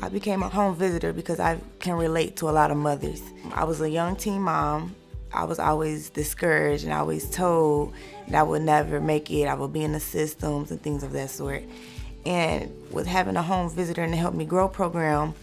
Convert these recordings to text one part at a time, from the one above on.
I became a home visitor because I can relate to a lot of mothers. I was a young teen mom. I was always discouraged and always told that I would never make it. I would be in the systems and things of that sort. And with having a home visitor and the Help Me Grow program,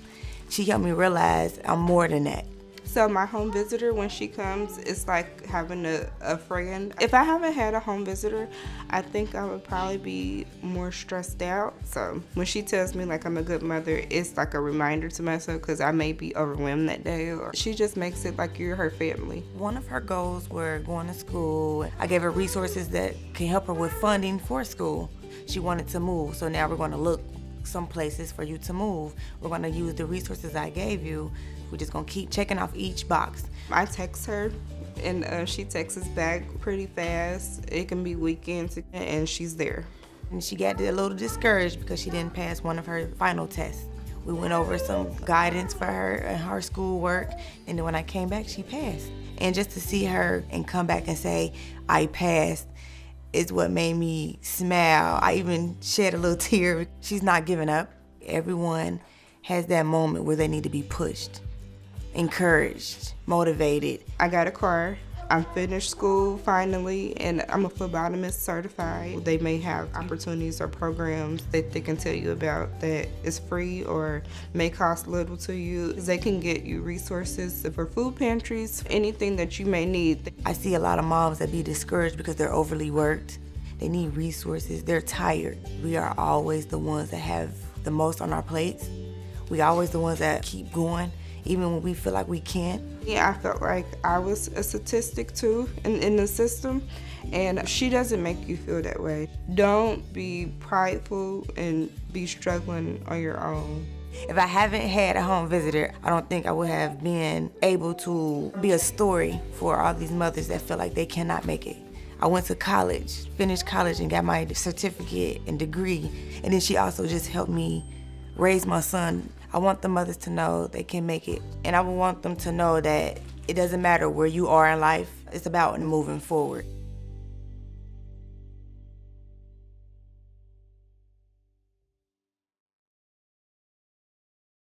she helped me realize I'm more than that. So my home visitor, when she comes, it's like having a, a friend. If I haven't had a home visitor, I think I would probably be more stressed out. So when she tells me like I'm a good mother, it's like a reminder to myself because I may be overwhelmed that day. Or she just makes it like you're her family. One of her goals were going to school. I gave her resources that can help her with funding for school. She wanted to move, so now we're going to look some places for you to move. We're going to use the resources I gave you. We're just going to keep checking off each box. I text her and uh, she texts us back pretty fast. It can be weekends and she's there. And she got a little discouraged because she didn't pass one of her final tests. We went over some guidance for her and her schoolwork, and then when I came back, she passed. And just to see her and come back and say, I passed, is what made me smile. I even shed a little tear. She's not giving up. Everyone has that moment where they need to be pushed, encouraged, motivated. I got a car. I'm finished school finally, and I'm a phlebotomist certified. They may have opportunities or programs that they can tell you about that is free or may cost little to you. They can get you resources for food pantries, anything that you may need. I see a lot of moms that be discouraged because they're overly worked. They need resources. They're tired. We are always the ones that have the most on our plates. We always the ones that keep going even when we feel like we can't. Yeah, I felt like I was a statistic too in, in the system, and she doesn't make you feel that way. Don't be prideful and be struggling on your own. If I haven't had a home visitor, I don't think I would have been able to be a story for all these mothers that feel like they cannot make it. I went to college, finished college, and got my certificate and degree. And then she also just helped me raise my son I want the mothers to know they can make it. And I want them to know that it doesn't matter where you are in life, it's about moving forward.